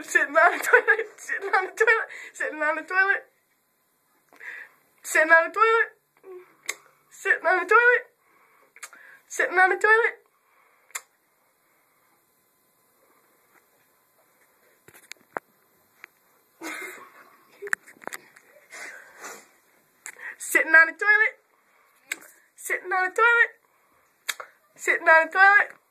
Sitting on the toilet, sitting on the toilet, sitting on the toilet, sitting on the toilet, sitting on the toilet, sitting on the toilet. sitting on the toilet, sitting on the toilet, sitting on the toilet.